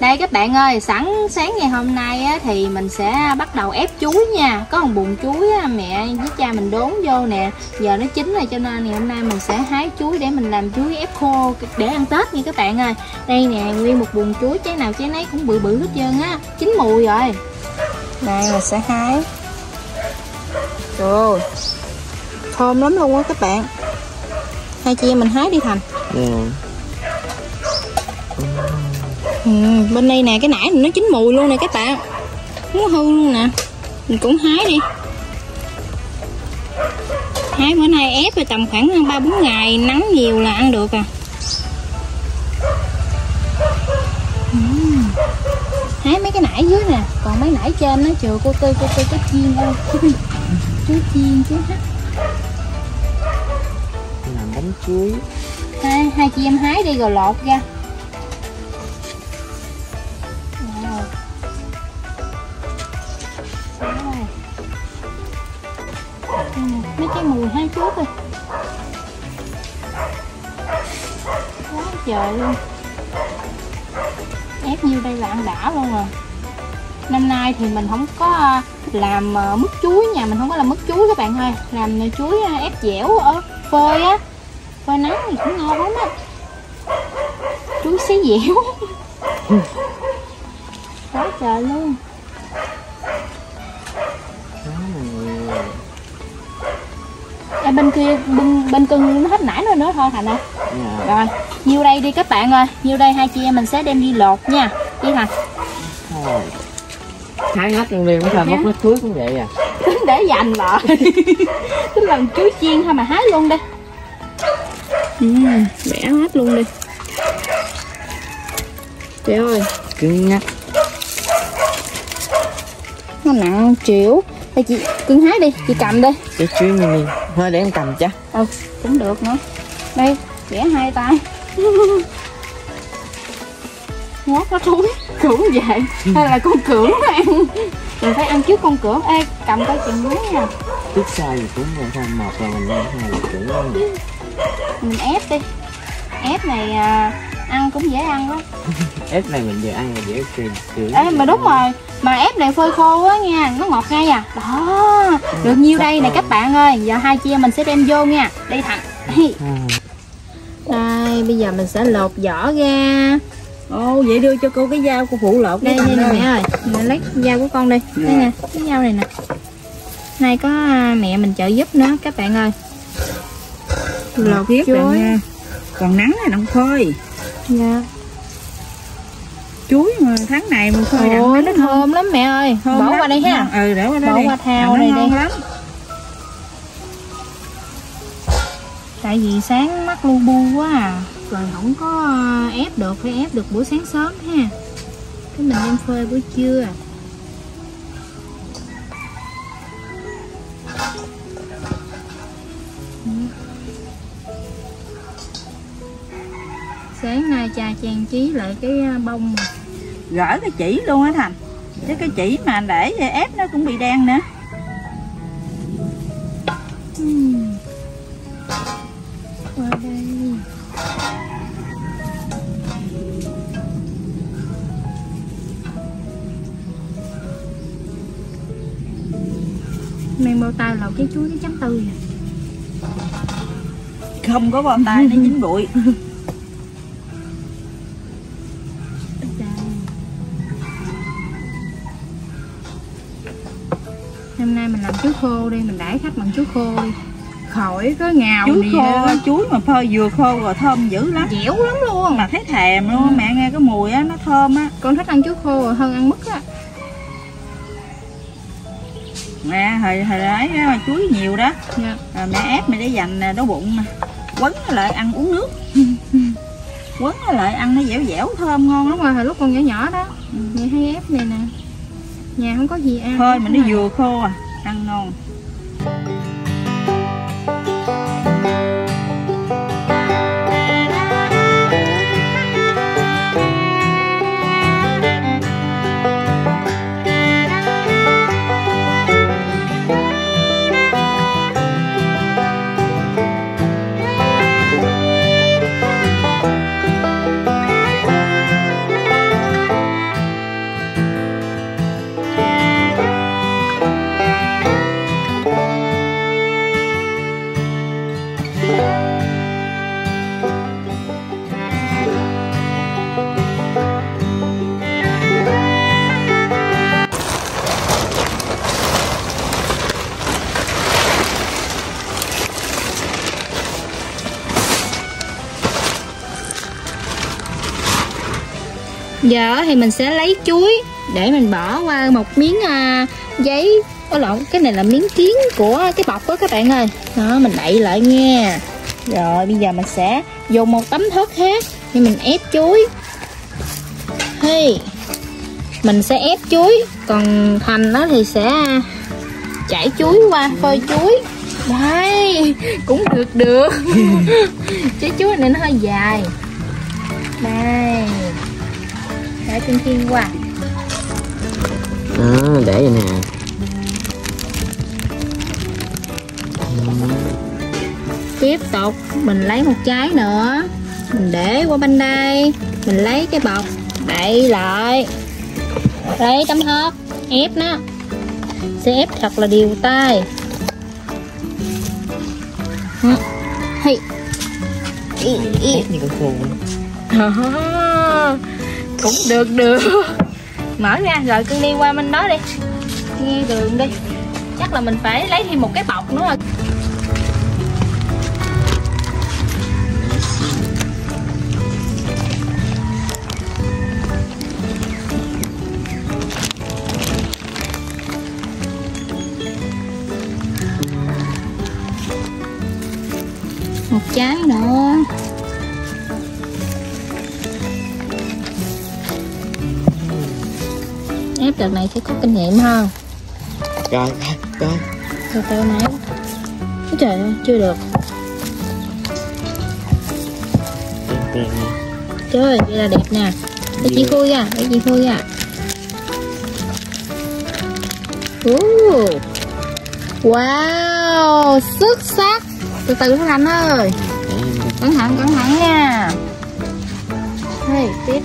đây các bạn ơi sẵn sáng ngày hôm nay á, thì mình sẽ bắt đầu ép chuối nha. Có một bùn chuối á, mẹ với cha mình đốn vô nè. Giờ nó chín rồi cho nên ngày hôm nay mình sẽ hái chuối để mình làm chuối ép khô để ăn tết nha các bạn ơi. Đây nè nguyên một bùn chuối trái nào trái nấy cũng bự bự hết trơn á. Chín mùi rồi. Đây mình sẽ hái. Trời thơm lắm luôn á các bạn. Hai chị em mình hái đi thành. Ừ ừ, bên đây nè cái nải này nó chín mùi luôn nè các bạn không có hư luôn nè. Mình cũng hái đi. Hái bữa nay ép rồi tầm khoảng ba bốn ngày nắng nhiều là ăn được à. Ừ. hái mấy cái nải dưới nè còn mấy nải trên nó chừa cô tư cô tư cái chiên ơi chú chiên chú hát làm bánh chuối. Hai hai chị em hái đi rồi lột ra Ừ, mấy cái mùi hai chút rồi. Quá trời luôn. Ép như đây là ăn đã luôn rồi. Năm nay thì mình không có à, làm à, mứt chuối nhà mình không có làm mứt chuối các bạn ơi. Làm chuối à, ép dẻo ở phơi á. Phơi nắng thì cũng ngon lắm á. Chuối xí dẻo. Quá trời luôn. Bên kia bên, bên cưng nó hết nãy rồi nữa thôi thành ơi dạ. rồi nhiêu đây đi các bạn ơi. Nhiêu đây hai chị em mình sẽ đem đi lột nha. Đi thành. Thôi. hái hết luôn đi không sao móc nước chuối cũng vậy à? Tính để dành lại tính làm chuối chiên thôi mà hái luôn đi. Ừ, bẻ hết luôn đi. Trời ơi. Cứng ngắt nó nặng triệu đây chị cưng hái đi chị cầm đi. Cái chuối mini thôi để em cầm chứ ừ cũng được nữa. Đây bẻ hai tay. Ngót nó thúi cưỡng vậy hay là con cưỡng nó ăn mình phải ăn trước con cưỡng. Ê cầm coi chừng muối nha. Biết sao gì cũng là sao một là mình ăn hai là ăn mình ép đi. Ép này à, ăn cũng dễ ăn lắm. Ép này mình vừa ăn là dễ cười ê mà đúng rồi. Mà ép này phơi khô á nha nó ngọt ngay à. Đó được nhiêu đây nè các bạn ơi. Giờ hai em mình sẽ đem vô nha. Đi thành đây bây giờ mình sẽ lột vỏ ra. Ồ vậy đưa cho cô cái dao cô phụ lột đây đây nè mẹ ơi. Mẹ lấy dao của con đi. Đây nè cái dao này nè. Nay có à, mẹ mình trợ giúp nữa các bạn ơi. Lột Thiết bạn nha. Còn nắng này nông phơi dạ. Chuối mà tháng này mình phơi đặng ôi nó thơm lắm mẹ ơi. Thơm bỏ lắm. qua đây ha. Ừ để qua đây Bỏ đi. qua thao Đặng này đi. lắm. Tại vì sáng mắt lu bu quá à. Rồi không có à, ép được phải ép được buổi sáng sớm ha. Cái mình đem phơi buổi trưa cha trang trí lại cái à, bông. Gỡ cái chỉ luôn á Thành. Chứ cái chỉ mà để ép nó cũng bị đen nữa. Qua đây. Mang bao tay lầu cái chuối cái chấm tư nè. Không có bao tay nó dính bụi chuối khô đi mình đãi khách bằng chuối khô đi. Khỏi có ngào Chuối khô á, chuối mà phơi vừa khô rồi thơm dữ lắm. Dẻo lắm luôn. Mà thấy thèm luôn Mẹ nghe cái mùi á nó thơm á. Con thích ăn chuối khô rồi hơn ăn mứt á. Mẹ hồi hồi đấy chuối nhiều đó. Dạ. rồi mẹ ép mẹ để dành đói bụng mà. Quấn nó lại ăn uống nước. Quấn nó lại ăn nó dẻo dẻo thơm ngon lắm. Mà hồi lúc con nhỏ nhỏ đó mẹ hay ép này nè. Nhà không có gì ăn. Thôi mà nó vừa khô à ăn ngon giờ thì mình sẽ lấy chuối để mình bỏ qua một miếng à, giấy. Có lộn cái này là miếng kiến của cái bọc đó các bạn ơi. Đó mình đậy lại nha. Rồi bây giờ mình sẽ dùng một tấm thớt khác thì mình ép chuối. Hey. mình sẽ ép chuối còn thành nó thì sẽ chảy chuối qua phơi chuối. Đây cũng được được. Trái chuối này nó hơi dài. Đây để trên chiên qua đó để vậy nè tiếp tục mình lấy một trái nữa mình để qua bên đây mình lấy cái bọc đậy lại lấy tấm thớt ép nó sẽ ép thật là đều tay ý. ép như con À, cũng được được. Mở ra, rồi cưng đi qua bên đó đi. Nghe đường đi. Chắc là mình phải lấy thêm một cái bọc nữa rồi đợt này sẽ có kinh nghiệm hơn. Rồi rồi. Từ từ Ôi trời ơi chưa được. Tiền nè trời vậy là đẹp nè. Để chị khui ra để chị khui ra Ooh. wow xuất sắc. Từ từ nó thành ơi. Coi. cẩn thận cẩn thận nha. Đây, tiếp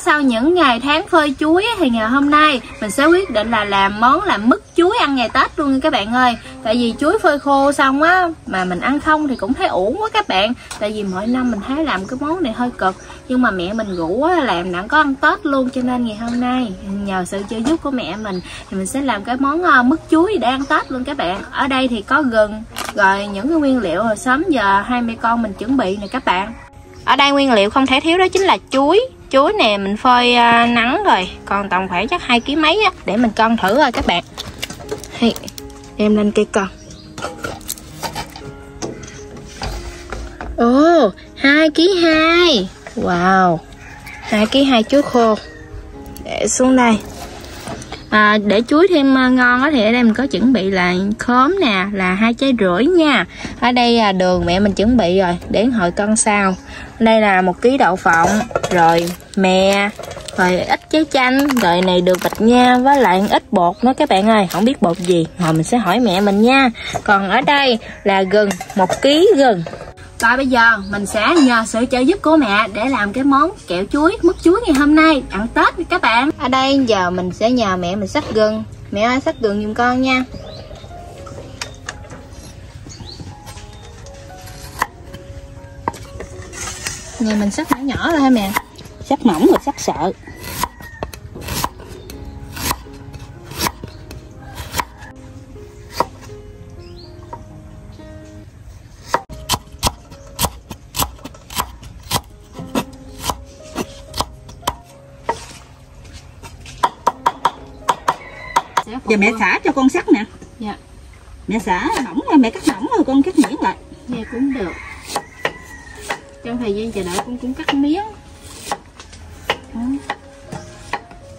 sau những ngày tháng phơi chuối thì ngày hôm nay mình sẽ quyết định là làm món làm mứt chuối ăn ngày Tết luôn các bạn ơi. Tại vì chuối phơi khô xong á mà mình ăn không thì cũng thấy uổng quá các bạn. Tại vì mỗi năm mình thấy làm cái món này hơi cực, nhưng mà mẹ mình rủ á làm đặng có ăn Tết luôn cho nên ngày hôm nay nhờ sự trợ giúp của mẹ mình thì mình sẽ làm cái món ờ, mứt chuối để ăn Tết luôn các bạn. Ở đây thì có gừng, rồi những cái nguyên liệu rồi sớm giờ hai mẹ con mình chuẩn bị nè các bạn. Ở đây nguyên liệu không thể thiếu đó chính là chuối Chuối nè mình phơi à, nắng rồi. Còn tầm khoảng chắc hai ký mấy á Để mình cân thử rồi các bạn. Hay, Đem lên cây cân Ồ hai ký hai. Wow hai ký hai chuối khô. Để xuống đây. À, để chuối thêm à, ngon á thì ở đây mình có chuẩn bị là khóm nè là hai trái rưỡi nha. Ở đây là đường mẹ mình chuẩn bị rồi để hồi cân sau đây là một ký đậu phộng, rồi mè, rồi ít trái chanh, rồi này được bạch nha, với lại ít bột nữa các bạn ơi không biết bột gì rồi mình sẽ hỏi mẹ mình nha còn ở đây là gừng một ký gừng và bây giờ mình sẽ nhờ sự trợ giúp của mẹ để làm cái món kẹo chuối, mứt chuối ngày hôm nay, ăn Tết với các bạn. Ở đây giờ mình sẽ nhờ mẹ mình sắc gừng. Mẹ ơi sắc gừng giùm con nha. Nhà mình sắc nhỏ nhỏ thôi hả mẹ? sắc mỏng rồi sắc sợ giờ mẹ xả cho con sắc nè Dạ. mẹ xả mỏng rồi mẹ cắt mỏng rồi con cắt nhuyễn lại Dạ cũng được. Trong thời gian chờ đợi con cũng cắt miếng. Đó.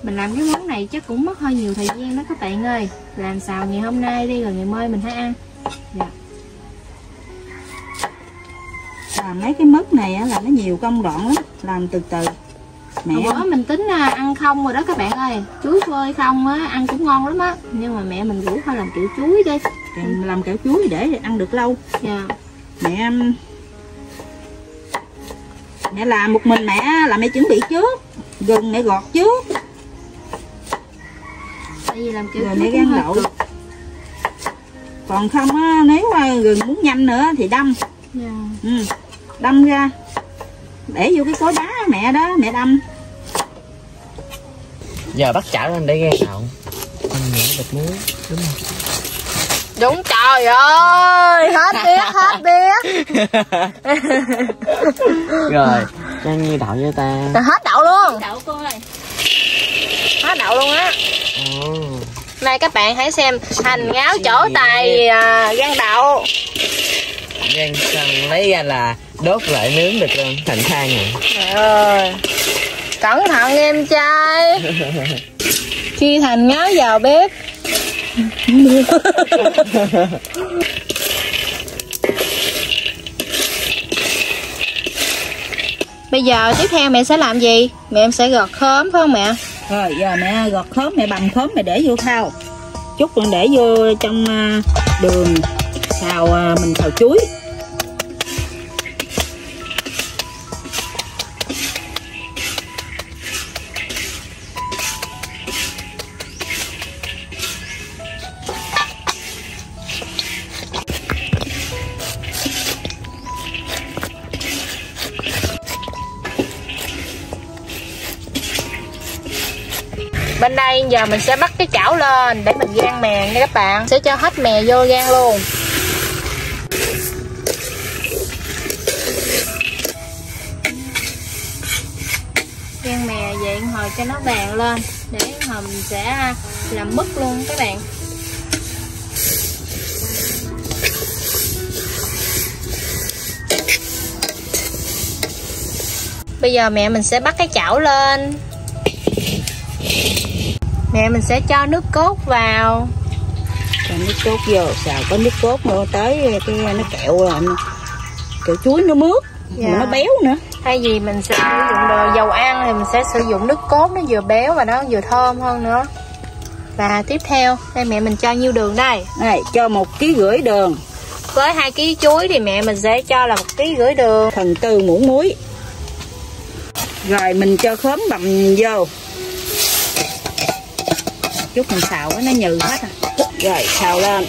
Mình làm cái món này chắc cũng mất hơi nhiều thời gian đó các bạn ơi. Làm xào ngày hôm nay đi rồi ngày mai mình hãy ăn. Dạ. làm mấy cái mứt này á là nó nhiều công đoạn lắm làm từ từ mẹ bữa mình tính à, ăn không rồi đó các bạn ơi Chuối phơi không á, ăn cũng ngon lắm á Nhưng mà mẹ mình rủ thôi làm kiểu chuối đi làm kẹo chuối để ăn được lâu Dạ mẹ mẹ làm một mình mẹ là mẹ chuẩn bị trước. Gừng mẹ gọt trước. Tại vì làm kiểu rồi mẹ rang hơi đậu. cực. Còn không á nếu mà gừng muốn nhanh nữa thì đâm. Dạ. Ừ. đâm ra. Để vô cái cối đá mẹ đó mẹ đâm. Giờ bắt chảo lên để ghe đậu. Con nhỏ bịch muối đúng không Đúng trời ơi Hết biết, hết biết. Rồi ăn như đậu cho ta. Rồi hết đậu luôn. Đậu cô ơi. Hết đậu luôn á. Ồ. Này các bạn hãy xem Hành ngáo chỗ tài à, gan đậu. Gan xong lấy ra là đốt lại nướng được luôn thành than rồi. Trời ơi. Cẩn thận em trai. Khi Thành ngáo vào bếp Bây giờ tiếp theo mẹ sẽ làm gì? Mẹ em sẽ gọt khóm phải không mẹ? rồi, giờ mẹ gọt khóm, mẹ bằng khóm, mẹ để vô thau chút còn để vô trong à, đường xào à, mình xào chuối giờ mình sẽ bắt cái chảo lên để mình rang mè nha các bạn. Sẽ cho hết mè vô rang luôn. Rang mè vậy hồi cho nó vàng lên Để hồi mình sẽ làm mứt luôn các bạn. Bây giờ mẹ mình sẽ bắt cái chảo lên. Mẹ mình sẽ cho nước cốt vào. Cho nước cốt vô xào có nước cốt nữa tới cái nó kẹo là kẹo chuối nó mướt Dạ. nó béo nữa. Thay vì mình sẽ sử dụng đồ dầu ăn thì mình sẽ sử dụng nước cốt nó vừa béo và nó vừa thơm hơn nữa. Và tiếp theo đây mẹ mình cho nhiêu đường đây? Này cho một ký rưỡi đường. Với hai ký chuối thì mẹ mình sẽ cho là một ký rưỡi đường. Phần tư muỗng muối. Rồi mình cho khóm bằm vô chút mình xào nó nhừ hết à. Rồi xào lên.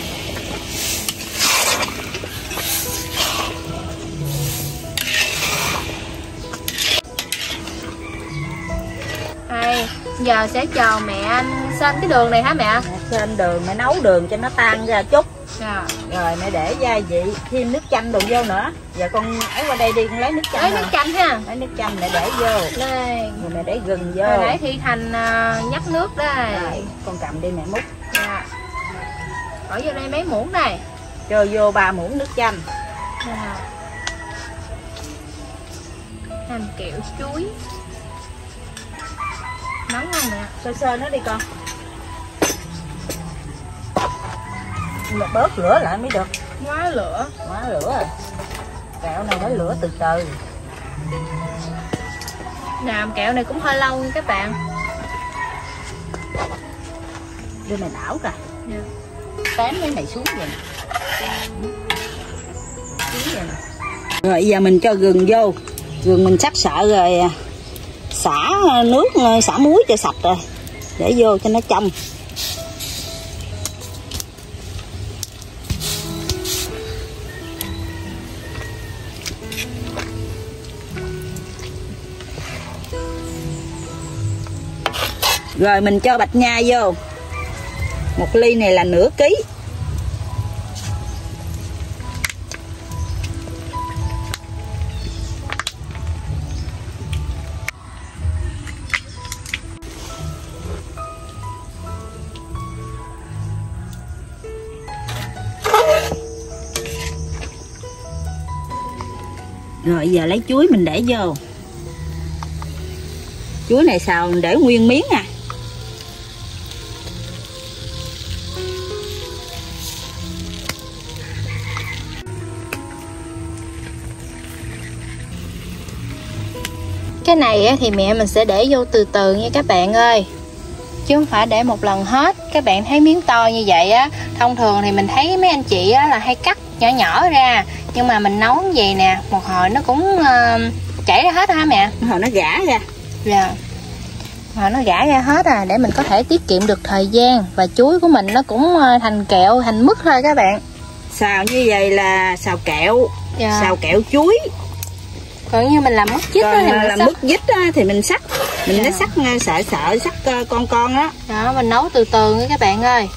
Đây, giờ sẽ chờ mẹ anh xanh cái đường này hả mẹ? trên đường mẹ nấu đường cho nó tan ra chút Dạ. rồi mẹ để gia vị thêm nước chanh đồ vô nữa giờ con ấy qua đây đi con lấy nước chanh Lấy nước chanh ha. lấy nước chanh mẹ để vô Đây. rồi mẹ để gừng vô Hồi nãy Thị Thành à, nhắc nước đây. rồi con cầm đi mẹ múc Dạ. Bỏ vô đây mấy muỗng này. cho vô ba muỗng nước chanh Dạ. Làm kẹo chuối. Nóng không mẹ? sơ sơ nó đi con mà bớt lửa lại mới được. Quá lửa. quá lửa rồi kẹo này phải lửa từ từ. Làm kẹo này cũng hơi lâu nha các bạn. Đưa mày đảo kìa Dạ. tém mấy này xuống vậy nè. Xuống vậy nè. Rồi giờ mình cho gừng vô. Gừng mình sắc sợ rồi à, xả nước à, xả muối cho sạch rồi. Để vô cho nó trong rồi, mình cho bạch nha vô. Một ly này là nửa ký. Rồi, giờ lấy chuối mình để vô. Chuối này xào mình để nguyên miếng à? Cái này thì mẹ mình sẽ để vô từ từ nha các bạn ơi. Chứ không phải để một lần hết. Các bạn thấy miếng to như vậy á thông thường thì mình thấy mấy anh chị á là hay cắt nhỏ nhỏ ra. Nhưng mà mình nấu vậy nè một hồi nó cũng ờ, chảy ra hết hả mẹ? Hồi nó gã ra. Dạ. Rồi nó gã ra hết à để mình có thể tiết kiệm được thời gian. Và chuối của mình nó cũng ờ, thành kẹo thành mứt thôi các bạn. Xào như vậy là xào kẹo. Dạ. Xào kẹo chuối còn như mình làm mứt á Còn thì à, mình làm mứt dít á, thì mình sắc. Mình Dạ. nó sắc à, sợ sợ sắc à, con con đó đó mình nấu từ từ nha các bạn ơi.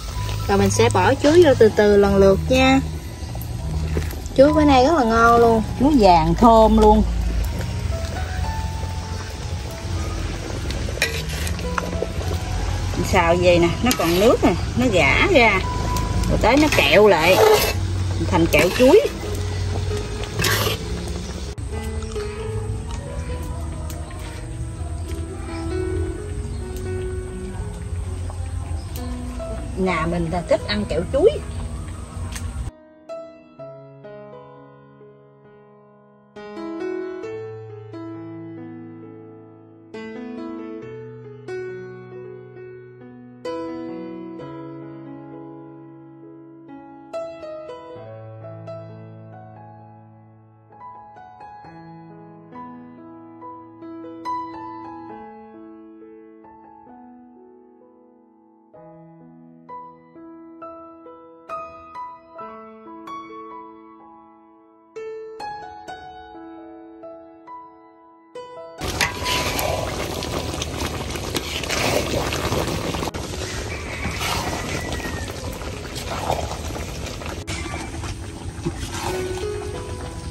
Rồi mình sẽ bỏ chuối vô từ từ lần lượt nha. Chuối bữa nay rất là ngon luôn. Nó vàng thơm luôn. Mình Xào vậy nè? Nó còn nước nè. Nó gã ra. Rồi tới nó kẹo lại. Thành kẹo chuối Nhà mình là thích ăn kẹo chuối.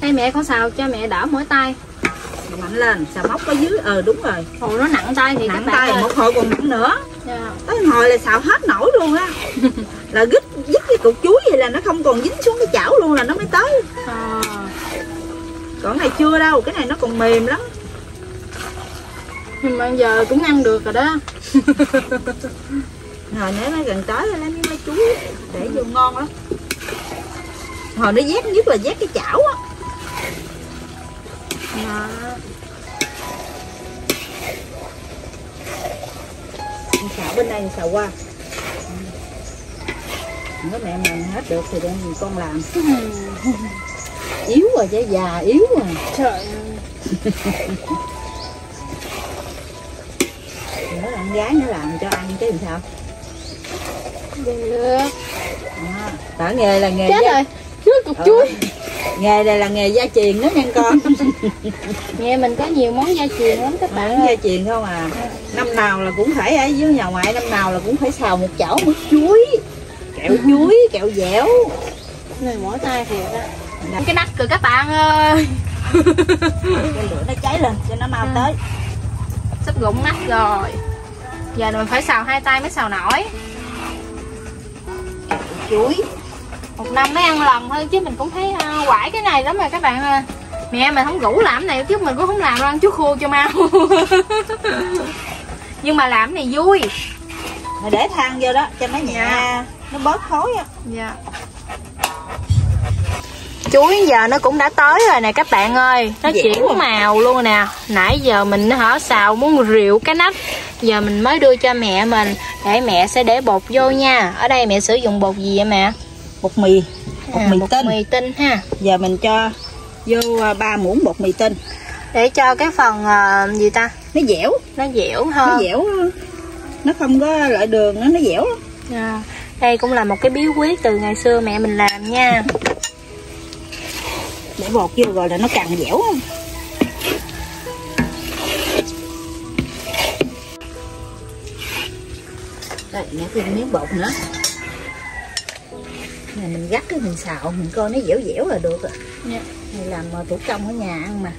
Đây mẹ con xào cho mẹ đỡ mỏi tay. Mạnh lên xào móc ở dưới ờ đúng rồi. Ồ nó nặng tay thì nặng tay ơi. một hồi còn nặng nữa. Dạ. tới hồi là xào hết nổi luôn á. Là gít dứt cái cục chuối vậy là nó không còn dính xuống cái chảo luôn là nó mới tới. Ờ, còn này chưa đâu cái này nó còn mềm lắm. Nhưng mà giờ cũng ăn được rồi đó. Rồi nếu nó gần tới lấy miếng lá chuối để vô ngon lắm. Hồi nó vét nhất là vét cái chảo á Đó. Mình xào bên đây xào qua. Nếu mẹ mình hết được thì mình con làm. Yếu rồi chứ già yếu rồi. Trời ơi. nữa là con gái nó làm cho ăn chứ làm sao? Được. À, tở nghề là nghề chết gia- rồi. Trước cục Ờ, chuối nghề này là nghề gia truyền đó nha con. Nghe mình có nhiều món gia truyền lắm các bạn bạn gia truyền không à? Năm nào là cũng phải ở dưới nhà ngoại năm nào là cũng phải xào một chảo mứt chuối. Kẹo chuối kẹo dẻo. Người mỏi tay thiệt á. Cái nắp rồi các bạn ơi. Cho lửa nó cháy lên cho nó mau Ừ. tới. Sắp rụng nắp rồi. Giờ mình phải xào hai tay mới xào nổi. Chuối một năm mới ăn lần thôi chứ mình cũng thấy uh, quải cái này lắm rồi các bạn ơi mẹ mình không rủ làm cái này chứ mình cũng không làm đâu ăn chút khô cho mau. Nhưng mà làm cái này vui. Mà để than vô đó cho nó nhẹ Dạ. nó bớt khói á. Dạ. Chuối giờ nó cũng đã tới rồi nè các bạn ơi. Nó Dẻo chuyển à. màu luôn nè. Nãy giờ mình hở xào muốn rượu cái nách giờ mình mới đưa cho mẹ mình. Để mẹ sẽ để bột vô nha. Ở đây mẹ sử dụng bột gì vậy mẹ bột mì. Bột À, mì bột tinh. mì tinh ha. Giờ mình cho vô à, ba muỗng bột mì tinh. Để cho cái phần ờ, gì ta? Nó dẻo. Nó dẻo nó hơn dẻo. Nó không có loại đường nó nó dẻo. Lắm. À, đây cũng là một cái bí quyết từ ngày xưa mẹ mình làm nha. Để bột vô rồi là nó càng dẻo không đây mẹ thêm miếng bột nữa này mình gắt cái mình xào mình coi nó dẻo dẻo là được rồi. Dạ. này làm ờ, thủ công ở nhà ăn mà.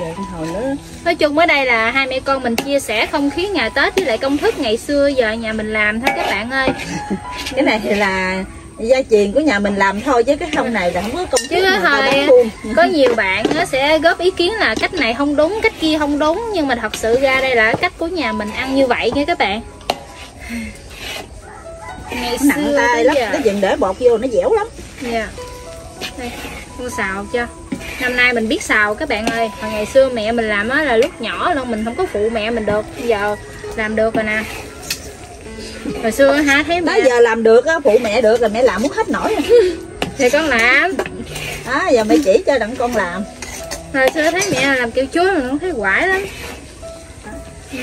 Vậy hồi nữa nói chung ở đây là hai mẹ con mình chia sẻ không khí ngày tết với lại công thức ngày xưa giờ nhà mình làm thôi các bạn ơi. Cái này thì là gia truyền của nhà mình làm thôi chứ cái không này là không có công chứ thức bán buôn. có nhiều bạn nó sẽ góp ý kiến là cách này không đúng cách kia không đúng nhưng mà thật sự ra đây là cách của nhà mình ăn như vậy nha các bạn ngày nó nặng xưa tay lắm giờ cái chừng để bột vô nó dẻo lắm Dạ. Đây, con xào cho. Năm nay mình biết xào các bạn ơi. Hồi ngày xưa mẹ mình làm á là lúc nhỏ luôn mình không có phụ mẹ mình được. Bây giờ làm được rồi nè. Hồi xưa hả thấy đó mẹ giờ làm được á phụ mẹ được là mẹ làm muốn hết nổi rồi. thì con làm. đó giờ mẹ chỉ cho đặng con làm Hồi xưa thấy mẹ làm kiểu chuối mình cũng thấy quải lắm.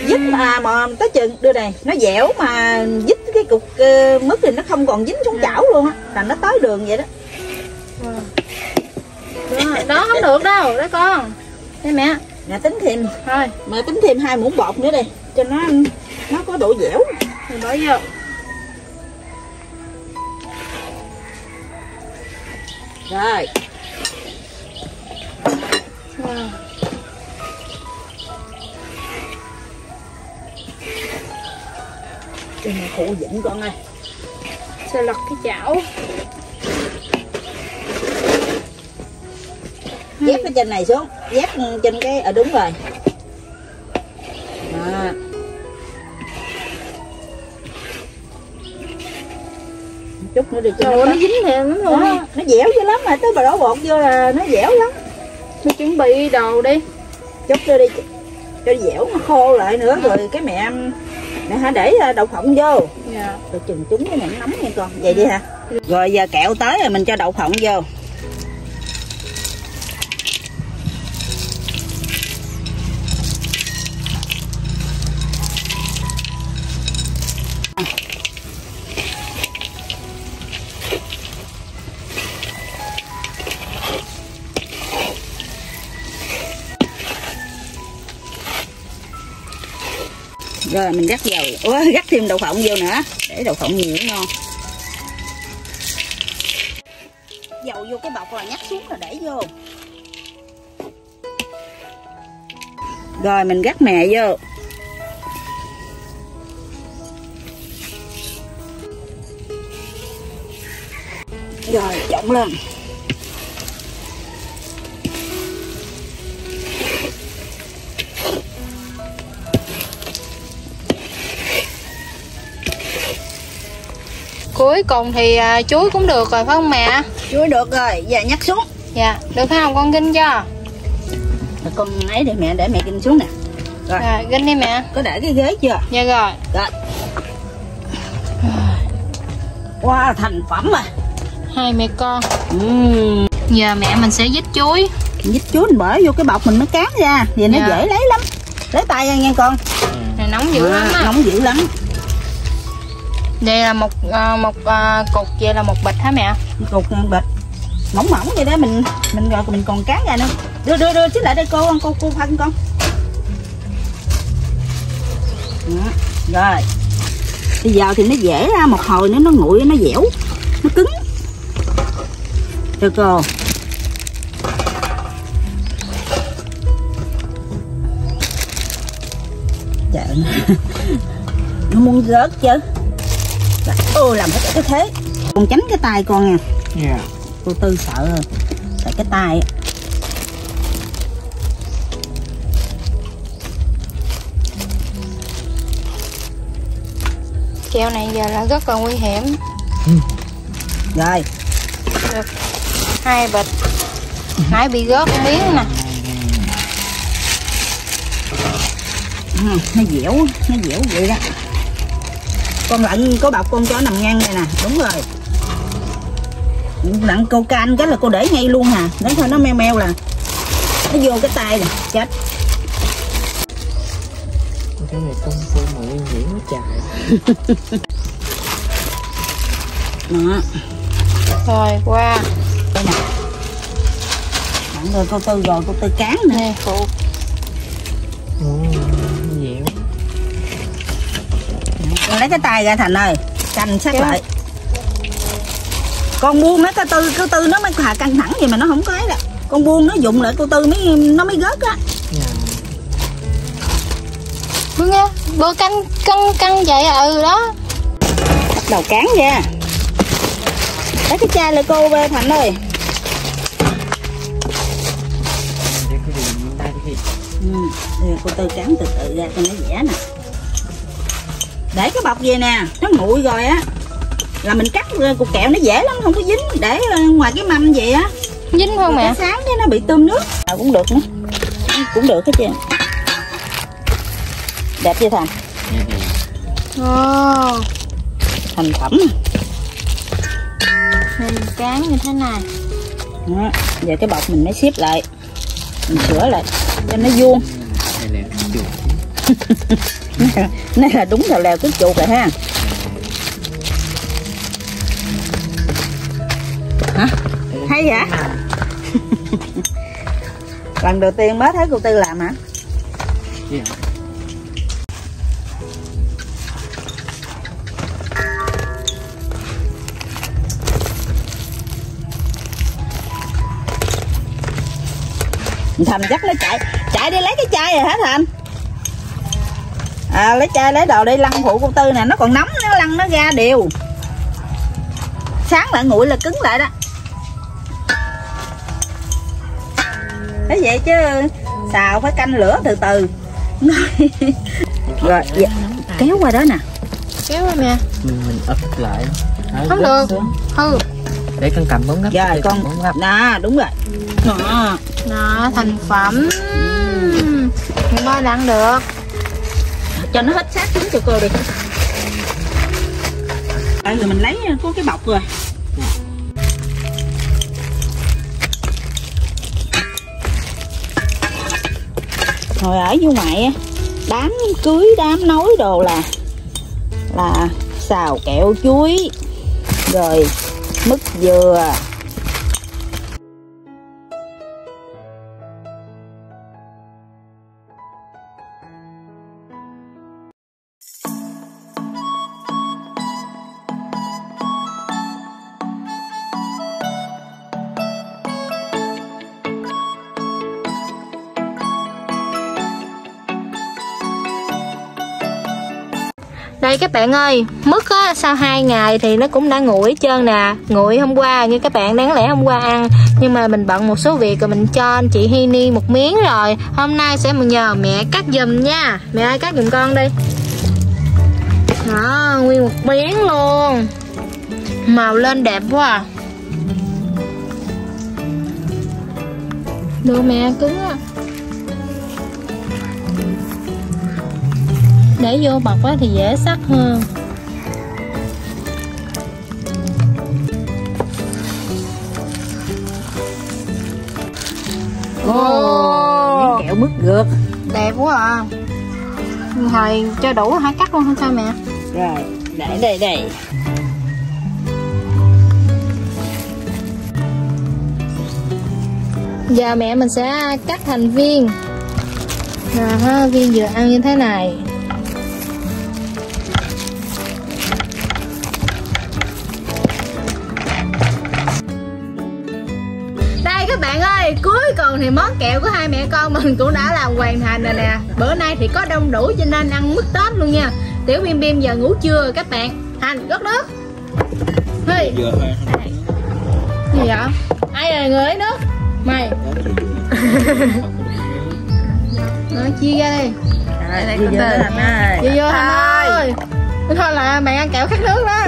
dít mà mà tới chừng đưa này nó dẻo mà dít cái cục uh, mứt thì nó không còn dính xuống chảo luôn á là nó tới đường vậy đó Đó, đó không được đâu, đó con. Đây mẹ. mẹ tính thêm Thôi, mẹ tính thêm hai muỗng bột nữa đi cho nó nó có độ dẻo mình bỏ vô. rồi Wow. Cho mẹ phụ dịnh con ơi Sẽ lật cái chảo. dép cái trên này xuống dép trên cái ở đúng rồi đó. chút nữa đi cho nó nó dính thêm lắm luôn. đó, nó dẻo dữ lắm mà tới bà đổ bột vô là nó dẻo lắm Mình chuẩn bị đồ đi. chút nữa đi cho dẻo nó khô lại nữa rồi cái mẹ mẹ hả để à, đậu phộng vô. Dạ. rồi chừng chúng cái này nó nóng nha con. Vậy đi hả? Rồi giờ kẹo tới rồi mình cho đậu phộng vô rồi mình rắc dầu. Ủa, rắc thêm đậu phộng vô nữa. Để đậu phộng nhiều ngon. Dầu vô cái bọc rồi nhắc xuống rồi để vô. Rồi mình rắc mè vô. Rồi trộn lên. Cuối cùng thì à, chuối cũng được rồi phải không mẹ? chuối được rồi giờ nhắc xuống Dạ, được phải không con kinh cho? Rồi con ấy để mẹ để mẹ kinh xuống nè rồi Rồi, kinh đi mẹ. có để cái ghế chưa Dạ rồi. rồi wow thành phẩm à Hai mẹ con. Ừm, Giờ mẹ mình sẽ dít chuối. Dít chuối mình bỏ vô cái bọc mình mới cán ra Vậy nó Dạ. dễ lấy lắm Lấy tay ra nha con Này nóng dữ lắm À, á. Nóng dữ lắm đây là một ờ, một ờ, à, cục vậy là một bịch hả mẹ? Cục bịch. Mỏng mỏng vậy đó mình mình rồi mình còn cá ra nữa. Đưa đưa đưa chứ lại đây cô cô cô phân con. Đó, Rồi. Bây giờ thì nó dễ ra một hồi nữa nó nguội nó dẻo Nó cứng. Cho cô. Trời Nó muốn rớt chứ. Là- Ô làm hết cái thế. Con tránh cái tay con nha. Dạ. Cô Tư sợ rồi. Tại cái tay á. Kẹo này giờ là rất là nguy hiểm. Rồi. Được hai bịch. Nãy bị rớt miếng nè. Ừ, nó dẻo nó dẻo vậy đó con lợn có bọc con chó nằm ngang đây nè. Đúng rồi. Lợn cô can cái là cô để ngay luôn hà để thôi nó meo meo là nó vô cái tay nè chết. Cái này công phu mà nguy hiểm quá trời đó. Rồi qua. Đây nè. Lợn rồi cô tư rồi cô tư cán nè. Nè lấy cái tay ra thành ơi canh sát lại. Con buông nó cái tư cái tư nó mới hạ căng thẳng gì mà nó không có ấy đó. Con buông nó dụng lại cô tư mới nó mới gớt á. Dạ. Phương nha bơ canh cân cân vậy à? ừ đó. Bắt đầu cán ra lấy cái chai lại cô về thành ơi. Cái ừ. Cô tư cán từ từ ra cho nó dẻ nè để cái bọc về nè nó nguội rồi á. Là mình cắt ra cục kẹo nó dễ lắm không có dính. Để ờ, ngoài cái mâm vậy á. Dính không mẹ sáng cái nó bị tươm nước. À, cũng được nữa. Cũng được hết trơn. Đẹp chưa thành ồ. Thành phẩm mình cán như thế này. Đó. giờ cái bọc mình mới xếp lại. Mình sửa lại cho nó vuông này là đúng là lèo tức chuột rồi ha. Hả? Hay vậy? Lần đầu tiên mới thấy cô tư làm hả? Dạ. thành chắc nó chạy chạy đi lấy cái chai rồi hả thành à lấy chai lấy đồ đi lăn phụ cô tư nè nó còn nóng nó lăn nó ra đều. Sáng lại nguội là cứng lại đó. Thế vậy chứ xào phải canh lửa từ từ. Rồi dạ, kéo qua đó nè. Kéo ra mẹ. Mình mình ập lại. Đó, không được. xuống. hư. Để con cầm bóng gấp rồi con bóng gấp. Nè đúng rồi. Đó đó thành phẩm. Người bao đặng được cho nó hết sát xuống cho cô đi. Tại rồi mình lấy có cái bọc rồi. Hồi ở dưới ngoại á đám cưới đám nói đồ là là xào kẹo chuối rồi mứt dừa các bạn ơi. Mứt á, sau hai ngày thì nó cũng đã nguội hết trơn nè. Nguội hôm qua như các bạn đáng lẽ hôm qua ăn. Nhưng mà mình bận một số việc rồi mình cho anh chị Hi Ni một miếng rồi. Hôm nay sẽ mình nhờ mẹ cắt giùm nha. Mẹ ơi, cắt giùm con đi. Đó, nguyên một miếng luôn. Màu lên đẹp quá à. được mẹ cứng á. Để vô bọc á thì dễ sắc hơn. Ồ, miếng kẹo mứt gượt đẹp quá à. Hồi cho đủ hả cắt luôn không sao mẹ? Rồi để đây đây Giờ mẹ mình sẽ cắt thành viên. Rồi ha, viên vừa ăn như thế này thì món kẹo của hai mẹ con mình cũng đã làm hoàn thành rồi nè. Bữa nay thì có đông đủ cho nên ăn mứt Tết luôn nha. Tiểu Bim Bim giờ ngủ trưa rồi các bạn. Hành, rót nước. Hey. Gì vậy? Ai là người lấy nước? Mày. Nói chia ra đi Rồi, đi vô đó thành ơi. Vô vô Thành ơi Thôi là mày ăn kẹo khát nước đó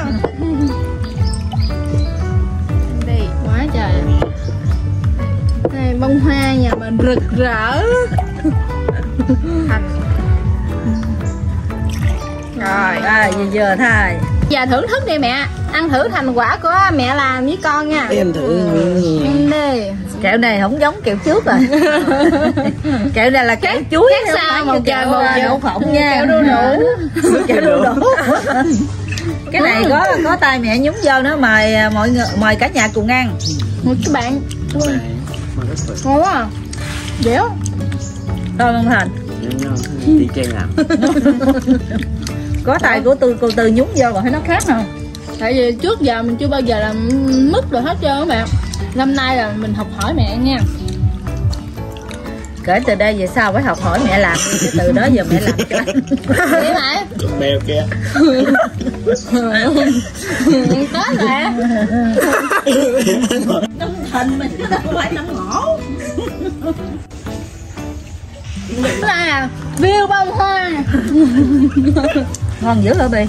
bông hoa nhà mình rực rỡ. Rồi à, vừa vừa thôi. Giờ thưởng thức đi mẹ. Ăn thử thành quả của mẹ làm với con nha. Em thử. Ăn đi. Kẹo này không giống kẹo trước rồi. Kẹo này là kẹo chuối khác sao trời kẹo một ờ, kiểu đậu phộng nha. Kẹo đu đủ kẹo đu đủ cái này có có tay mẹ nhúng vô nữa mời à, mọi người mời cả nhà cùng ăn. Một cái bạn ngon quá à. Dẻo thôi không thành đi chen làm. Có tay của tôi cô tư nhúng vô còn thấy nó khác không tại vì trước giờ mình chưa bao giờ làm mứt rồi hết trơn các bạn. Năm nay là mình học hỏi mẹ nha. Kể từ đây về sau phải học hỏi mẹ làm chứ từ đó giờ mẹ làm cho. Vậy hả? Bèo kia tết nè thành mình chứ đâu phải năm ngõ là view bông hoa. Ngon dữ hả bi?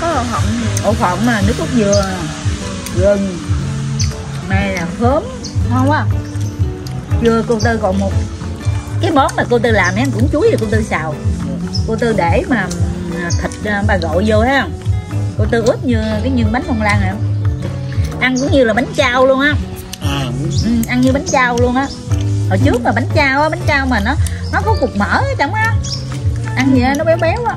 Có đậu phộng ổ phộng mà nước cốt dừa gừng này là khóm ngon quá. Chưa cô tư còn một cái món mà cô tư làm á cũng chuối rồi cô tư xào. Cô tư để mà à, thịt bà gội vô ha. Cô tư ướp như cái như bánh phong lan này ăn cũng như là bánh trao luôn á. À. Ừ, ăn như bánh trao luôn á. Hồi trước mà bánh trao á bánh trao mà nó nó có cục mỡ ở trong á. Ăn vậy nó béo béo á.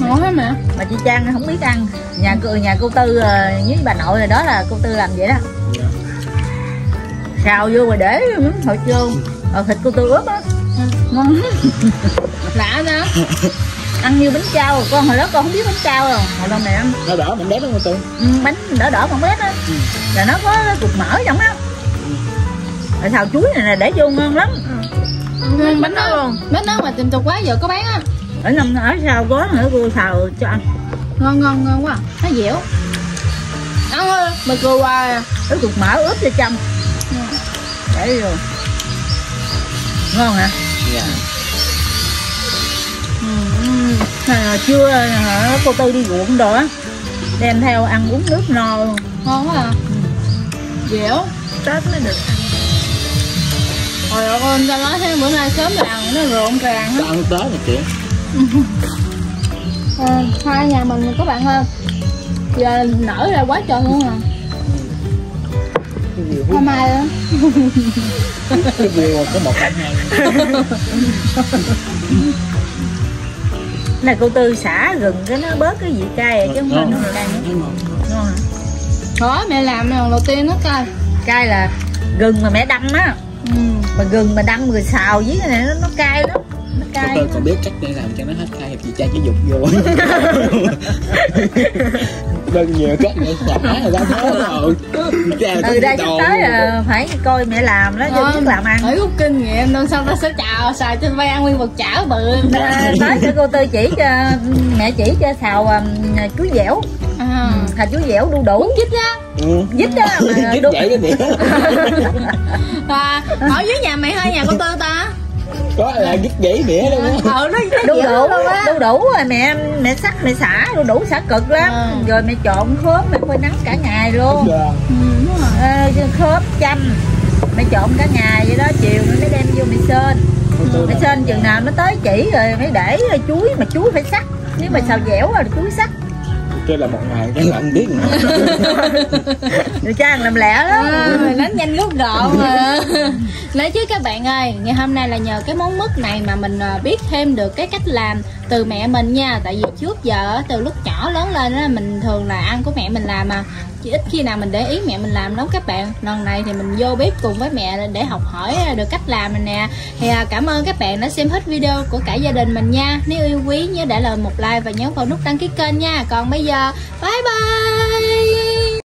Ngon hả? Mẹ mà chị trang không biết ăn. Nhà cô nhà cô tư à, với bà nội rồi đó là cô tư làm vậy đó. Xào vô rồi để thịt vô rồi thịt cô tư ướp á. Ngon lạ đó ăn như bánh trao con hồi đó con không biết bánh trao rồi. Hồi đó mẹ ăn nó đỏ mình đét đúng không tư ừ, bánh đỏ đỏ bằng bét á. Là nó có cái cục mỡ trong đó rồi xào chuối này là để vô ngon lắm. Bánh bánh đó bánh đó mà tìm tục quá giờ có bán á. Ở năm ở sau có nữa cô xào cho ăn. Ngon ngon ngon quá. Nó dẻo. Ăn ơi mày cười hoài à. Cái cục mỡ ướp vô trong để vô. Ngon hả? Dạ à, trưa hả, cô tư đi ruộng đồ á đem theo ăn uống nước no. Luôn ngon quá à. Dẻo. Tết mới được. Trời ơi, ta nói thế bữa nay sớm làm nó rộn ràng hết. Ăn tết này chị. À, hoa nhà mình các bạn ơi Giờ nở ra quá trời luôn à. Hoa mai đó cái view có một hai này cô tư xả gừng cái nó bớt cái vị cay rồi chứ không phải nó cay nữa. Ngon hả? Đó, mẹ làm lần đầu tiên nó coi cay là gừng mà mẹ đâm á. Ừ. mà gừng mà đâm rồi xào với cái này nó, nó cay lắm cay tôi còn biết cách để làm cho nó hết cay thì chị cha chỉ dục vô. Đơn nhiều cách để xả rồi ra đó rồi cha từ đây sắp tới là phải coi mẹ làm đó cho biết làm ăn. Ở rút kinh nghiệm nên sau đó sẽ chào xài trên vai ăn nguyên một chảo bự. À, tới cho cô tư chỉ cho mẹ chỉ cho xào um, chuối dẻo. À. thà chuối dẻo đu đủ. Chích á? Ừ. dít á mà Dít đu vậy cái đĩa à, Ở dưới nhà mày hay nhà con tư ta có là vậy đĩa luôn á Ờ, nó đủ luôn á. Đu đủ rồi mẹ mẹ sắc mẹ xả đu đủ xả cực lắm. Ừ. rồi mẹ trộn khóm mẹ phơi nắng cả ngày luôn. Đúng rồi. à, khóm chăm. Mẹ trộn cả ngày vậy đó chiều mới đem vô mẹ sên mẹ sên chừng nào nó tới chỉ rồi mới để chuối mà chuối phải sắc nếu mà xào dẻo rồi chuối sắc kêu là một ngày cái là anh biết mà rồi cha ăn làm lẹ đó À, đánh nhanh rút gọn mà. Nói chứ các bạn ơi ngày hôm nay là nhờ cái món mứt này mà mình à, biết thêm được cái cách làm từ mẹ mình nha. Tại vì trước giờ từ lúc nhỏ lớn lên á mình thường là ăn của mẹ mình làm mà chỉ ít khi nào mình để ý mẹ mình làm lắm các bạn. Lần này thì mình vô bếp cùng với mẹ để học hỏi được cách làm này nè. Thì à, cảm ơn các bạn đã xem hết video của cả gia đình mình nha. Nếu yêu quý nhớ để lại một like và nhấn vào nút đăng ký kênh nha. Còn bây giờ, bye bye!